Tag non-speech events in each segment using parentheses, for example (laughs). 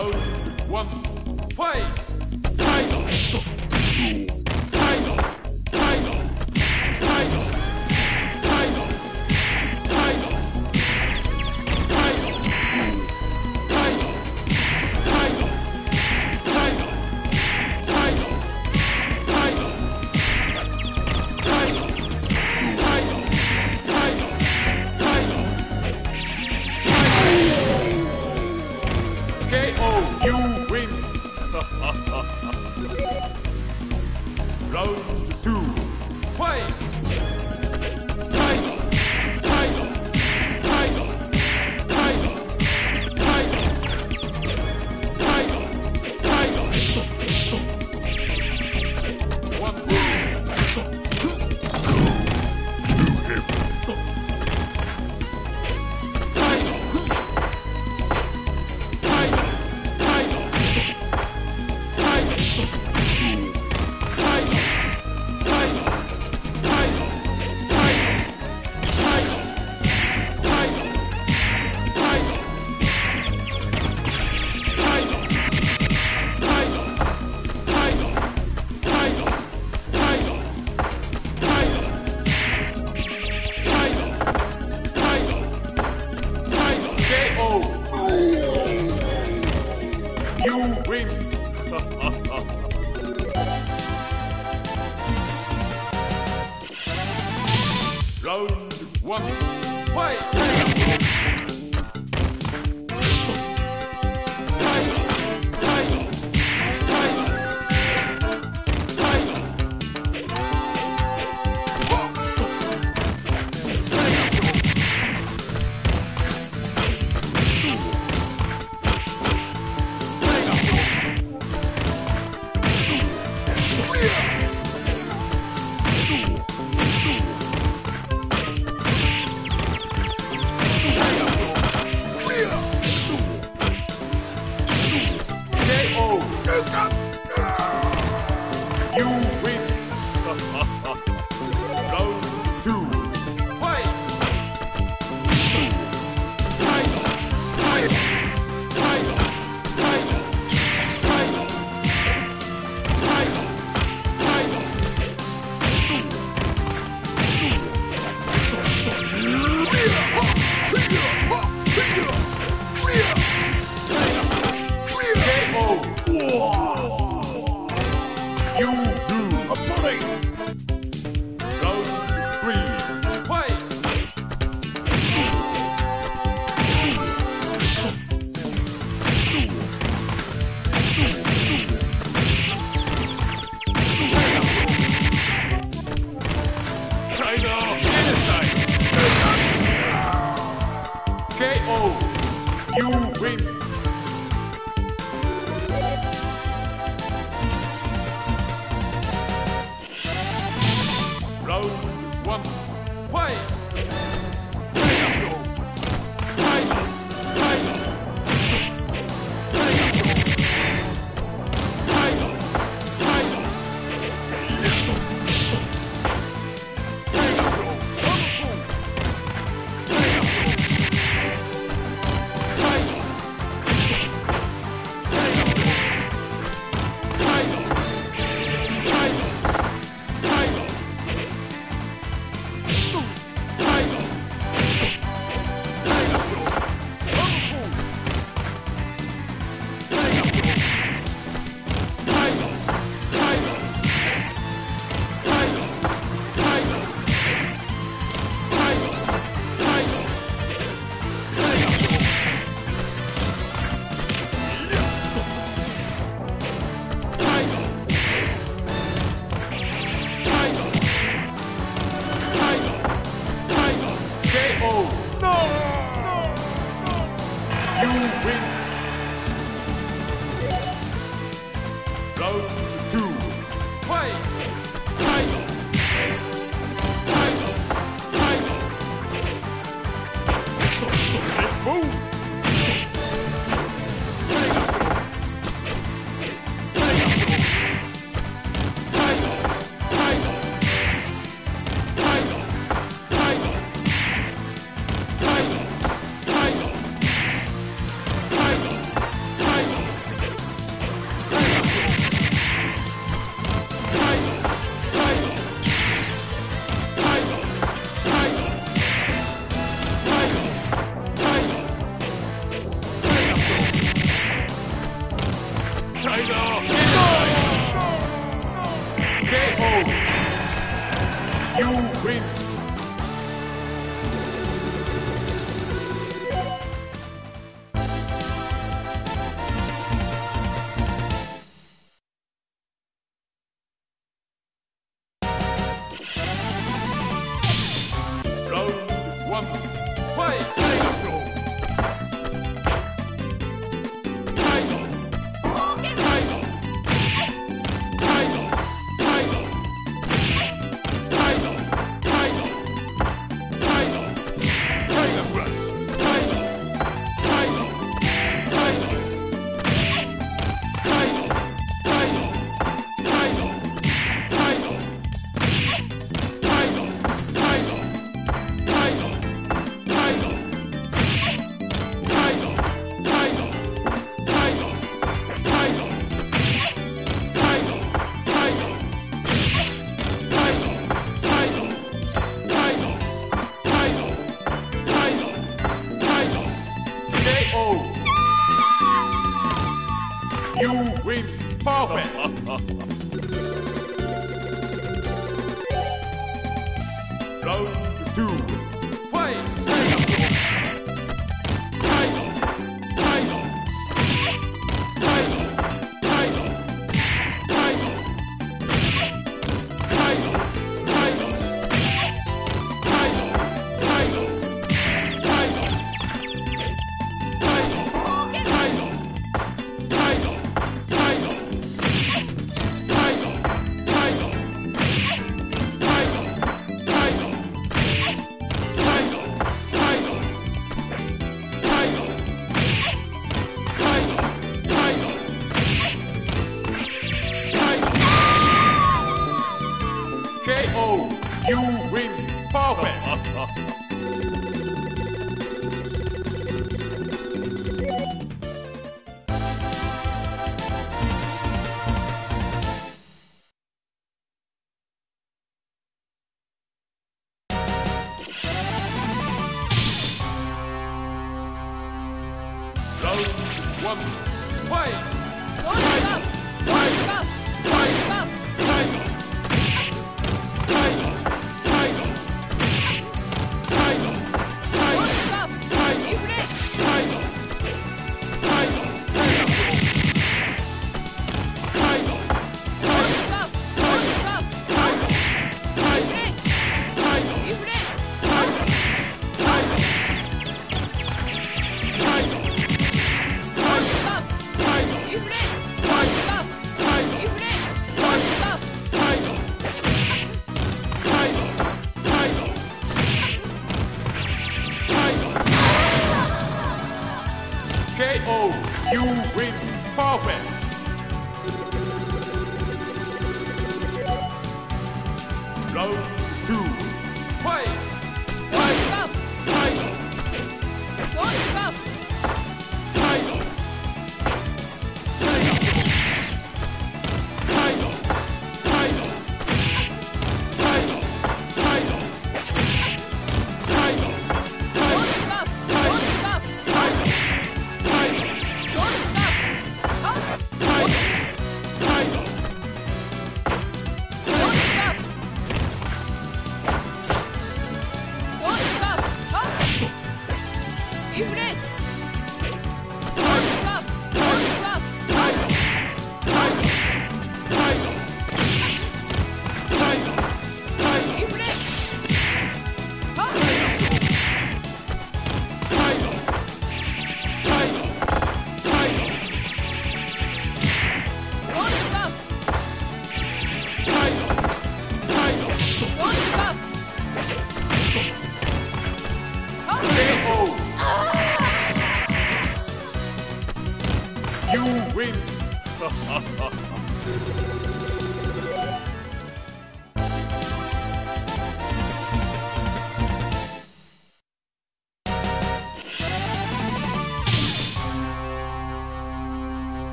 Round one, fight! Tiger! Round one, fight! from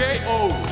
KO.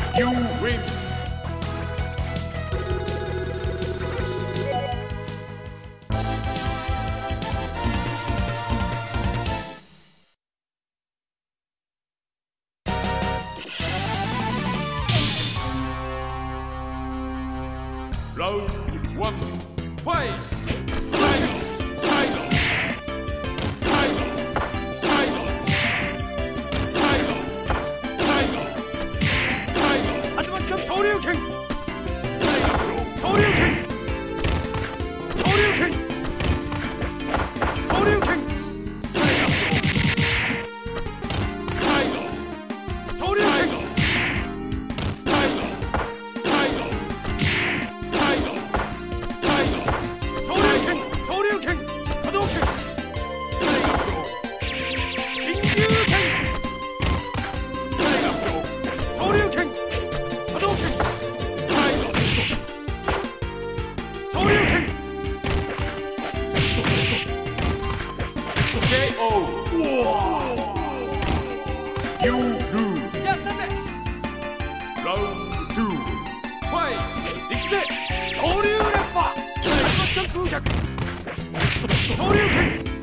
恐竜連戦。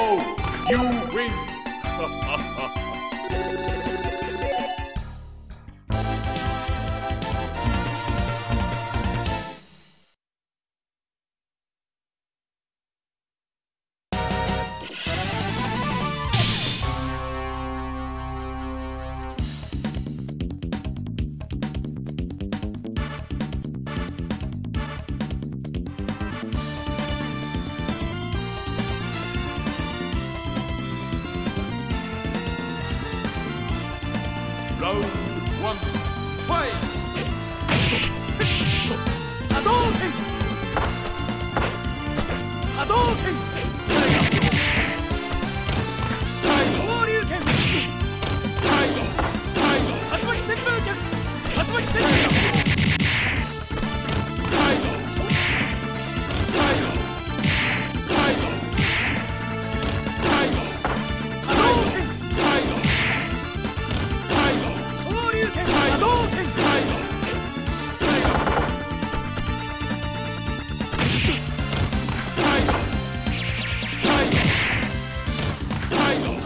Oh, you win! (laughs)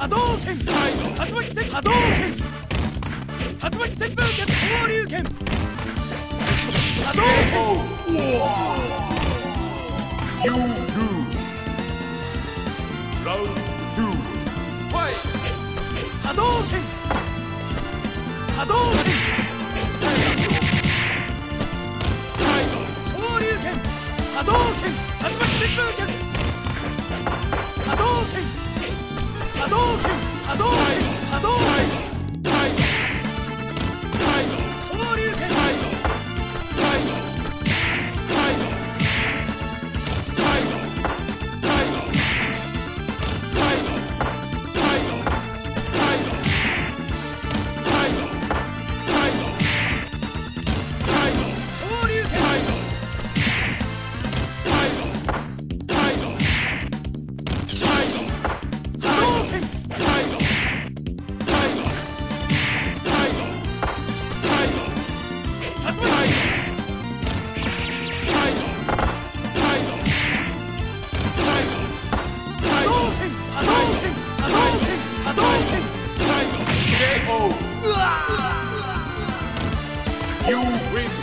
波動拳竜巻旋波動拳竜巻旋風拳交流拳波動拳 You lose Round 2 Fight 波動拳波動拳交流拳波動拳竜巻旋風拳波動拳波動拳波動拳 You win.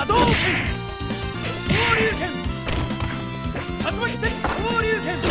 波動拳交流拳交流拳。